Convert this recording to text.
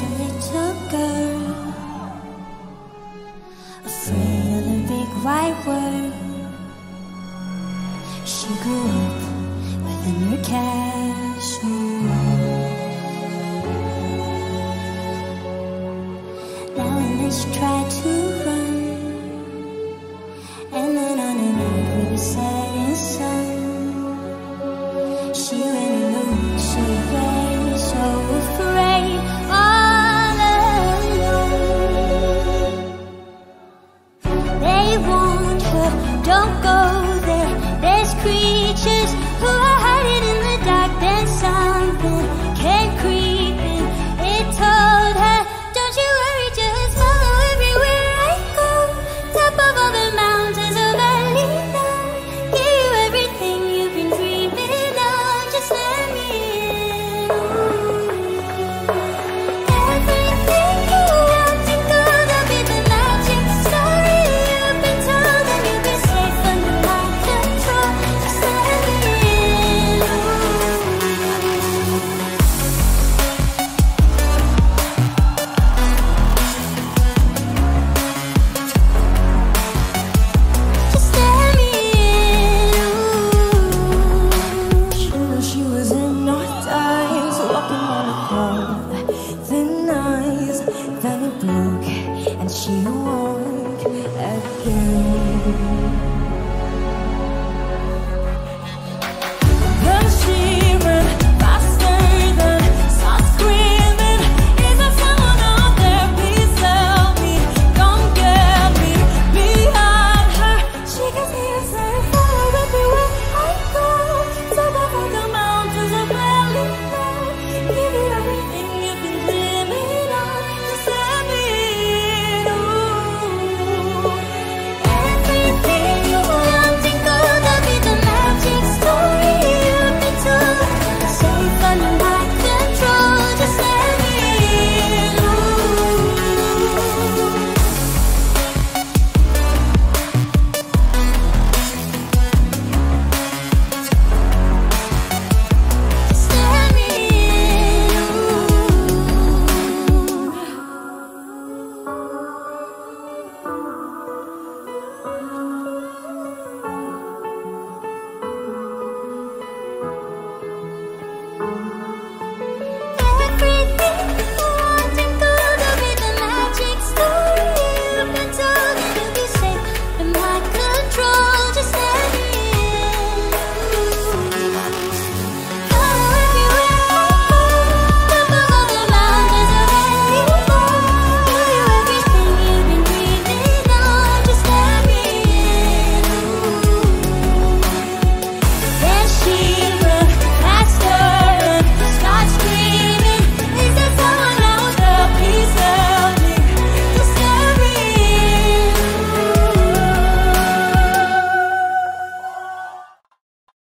a little girl Afraid of the big wide world She grew up with a new castle Now and she to Don't go there, there's creatures who